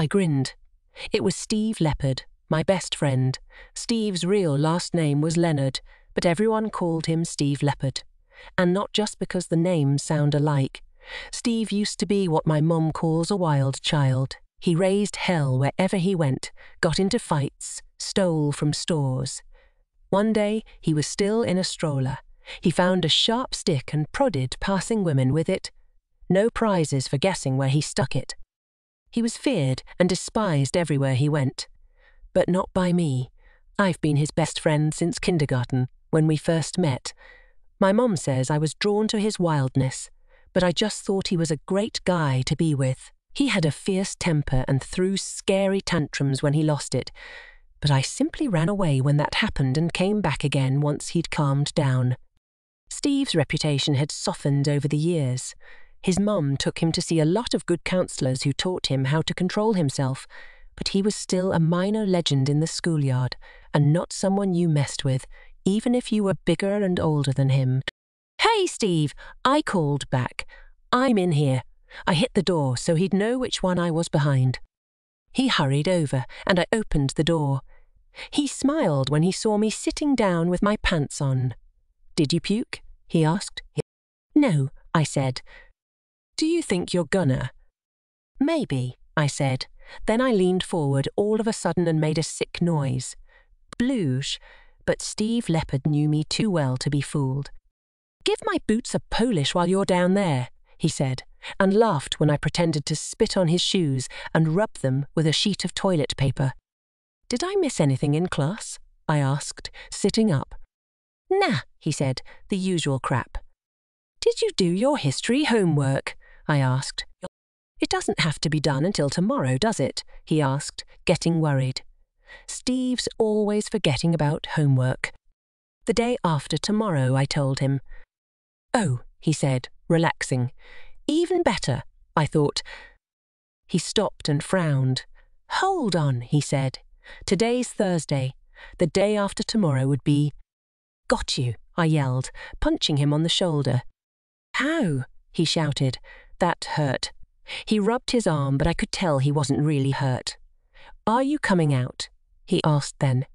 I grinned. It was Steve Leopard, my best friend. Steve's real last name was Leonard, but everyone called him Steve Leopard. And not just because the names sound alike. Steve used to be what my mom calls a wild child. He raised hell wherever he went, got into fights, stole from stores. One day, he was still in a stroller. He found a sharp stick and prodded passing women with it. No prizes for guessing where he stuck it. He was feared and despised everywhere he went. But not by me. I've been his best friend since kindergarten, when we first met. My mom says I was drawn to his wildness, but I just thought he was a great guy to be with. He had a fierce temper and threw scary tantrums when he lost it, but I simply ran away when that happened and came back again once he'd calmed down. Steve's reputation had softened over the years. His mum took him to see a lot of good counsellors who taught him how to control himself, but he was still a minor legend in the schoolyard, and not someone you messed with, even if you were bigger and older than him. Hey, Steve! I called back. I'm in here. I hit the door so he'd know which one I was behind. He hurried over, and I opened the door. He smiled when he saw me sitting down with my pants on. Did you puke? he asked. No, I said. Do you think you're gonna? Maybe, I said. Then I leaned forward all of a sudden and made a sick noise. Bloosh, but Steve Leopard knew me too well to be fooled. Give my boots a polish while you're down there, he said, and laughed when I pretended to spit on his shoes and rub them with a sheet of toilet paper. Did I miss anything in class? I asked, sitting up. Nah, he said, the usual crap. Did you do your history homework? I asked. It doesn't have to be done until tomorrow, does it? he asked, getting worried. Steve's always forgetting about homework. The day after tomorrow, I told him. Oh, he said, relaxing. Even better, I thought. He stopped and frowned. Hold on, he said. Today's Thursday. The day after tomorrow would be. Got you, I yelled, punching him on the shoulder. How? he shouted. That hurt. He rubbed his arm, but I could tell he wasn't really hurt. Are you coming out? he asked then.